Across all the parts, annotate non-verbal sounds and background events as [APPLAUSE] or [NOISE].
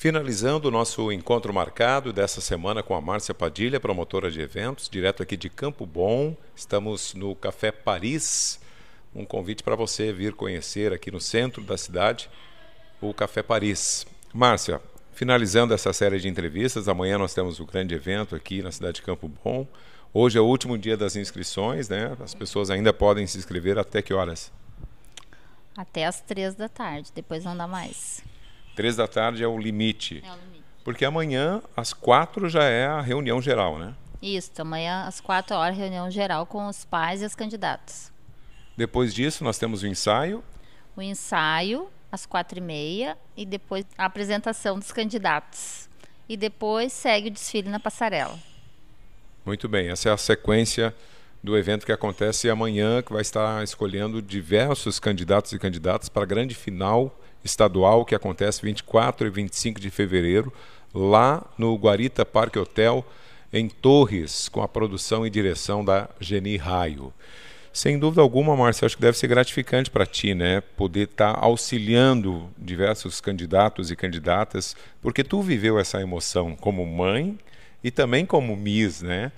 Finalizando o nosso encontro marcado dessa semana com a Márcia Padilha, promotora de eventos, direto aqui de Campo Bom. Estamos no Café Paris. Um convite para você vir conhecer aqui no centro da cidade o Café Paris. Márcia, finalizando essa série de entrevistas, amanhã nós temos o um grande evento aqui na cidade de Campo Bom. Hoje é o último dia das inscrições, né? As pessoas ainda podem se inscrever até que horas? Até às três da tarde, depois não dá mais. Três da tarde é o limite. É o limite. Porque amanhã, às quatro, já é a reunião geral, né? Isso, amanhã às quatro horas, reunião geral com os pais e as candidatas. Depois disso, nós temos o ensaio. O ensaio, às quatro e meia, e depois a apresentação dos candidatos. E depois segue o desfile na passarela. Muito bem, essa é a sequência do evento que acontece amanhã, que vai estar escolhendo diversos candidatos e candidatas para a grande final estadual que acontece 24 e 25 de fevereiro, lá no Guarita Parque Hotel, em Torres, com a produção e direção da Geni Raio. Sem dúvida alguma, Márcia, acho que deve ser gratificante para ti, né? Poder estar tá auxiliando diversos candidatos e candidatas, porque tu viveu essa emoção como mãe e também como Miss, né?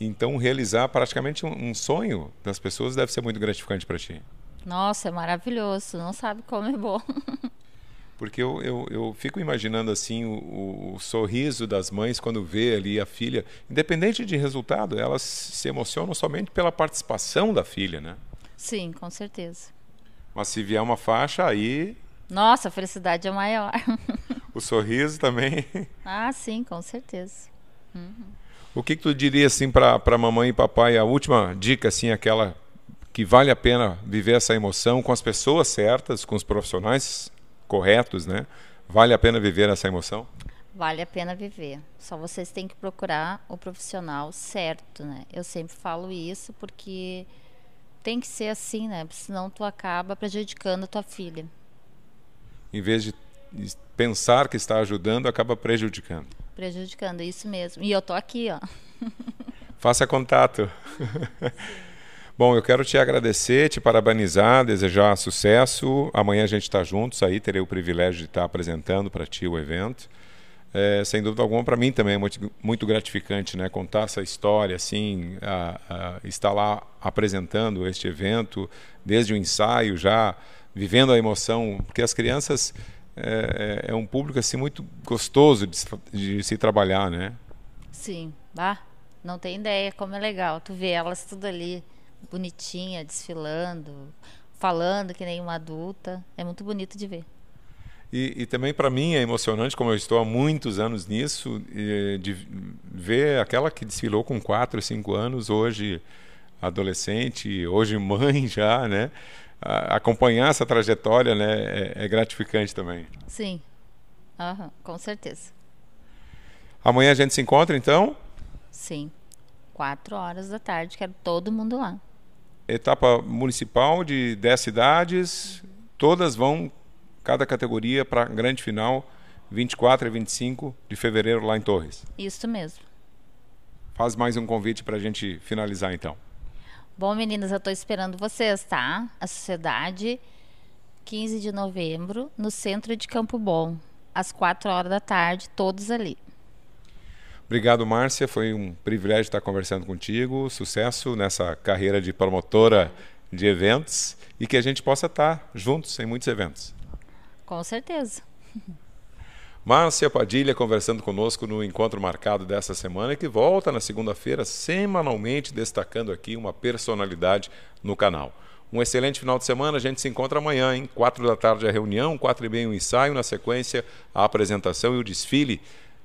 Então, realizar praticamente um sonho das pessoas deve ser muito gratificante para ti. Nossa, é maravilhoso. Não sabe como é bom. [LAUGHS] Porque eu, eu, eu fico imaginando assim o, o, sorriso das mães quando vê ali a filha, independente de resultado, elas se emocionam somente pela participação da filha, né? Sim, com certeza. Mas se vier uma faixa, aí. Nossa, a felicidade é maior. [LAUGHS] o sorriso também. Ah, sim, com certeza. Uhum. O que, que tu diria assim para mamãe e papai? A última dica, assim, aquela que vale a pena viver essa emoção com as pessoas certas, com os profissionais corretos, né? Vale a pena viver essa emoção? Vale a pena viver. Só vocês têm que procurar o profissional certo, né? Eu sempre falo isso porque tem que ser assim, né? Senão tu acaba prejudicando a tua filha. Em vez de pensar que está ajudando, acaba prejudicando. Prejudicando, isso mesmo. E eu tô aqui, ó. [LAUGHS] Faça contato. Bom, eu quero te agradecer, te parabenizar, desejar sucesso. Amanhã a gente está juntos aí, terei o privilégio de estar apresentando para ti o evento. É, sem dúvida alguma, para mim também é muito, muito, gratificante, né? Contar essa história, assim, a, a, estar lá apresentando este evento, desde o ensaio já, vivendo a emoção, porque as crianças é, é, é um público assim muito gostoso de, de se trabalhar, né? Sim, bah, não tem ideia como é legal. Tu vê elas tudo ali bonitinha, desfilando, falando que nem uma adulta. É muito bonito de ver. E, e também para mim é emocionante, como eu estou há muitos anos nisso, de ver aquela que desfilou com 4, 5 anos, hoje adolescente, hoje [LAUGHS] mãe já, né? acompanhar essa trajetória né, é, é gratificante também. Sim, uhum, com certeza. Amanhã a gente se encontra então? Sim, quatro horas da tarde, quero todo mundo lá etapa municipal de 10 cidades, todas vão, cada categoria, para a grande final, 24 e 25 de fevereiro lá em Torres. Isso mesmo. Faz mais um convite para a gente finalizar então. Bom, meninas, eu estou esperando vocês, tá? A sociedade, 15 de novembro, no centro de Campo Bom, às 4 horas da tarde, todos ali. Obrigado, Márcia. Foi um privilégio estar conversando contigo. Sucesso nessa carreira de promotora de eventos e que a gente possa estar juntos em muitos eventos. Com certeza. Márcia Padilha conversando conosco no encontro marcado dessa semana, que volta na segunda-feira, semanalmente destacando aqui uma personalidade no canal. Um excelente final de semana, a gente se encontra amanhã, em quatro da tarde a reunião, quatro e meia o ensaio, na sequência a apresentação e o desfile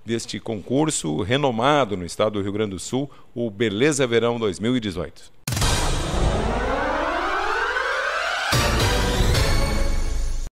deste concurso renomado no estado do Rio Grande do Sul, o Beleza Verão 2018.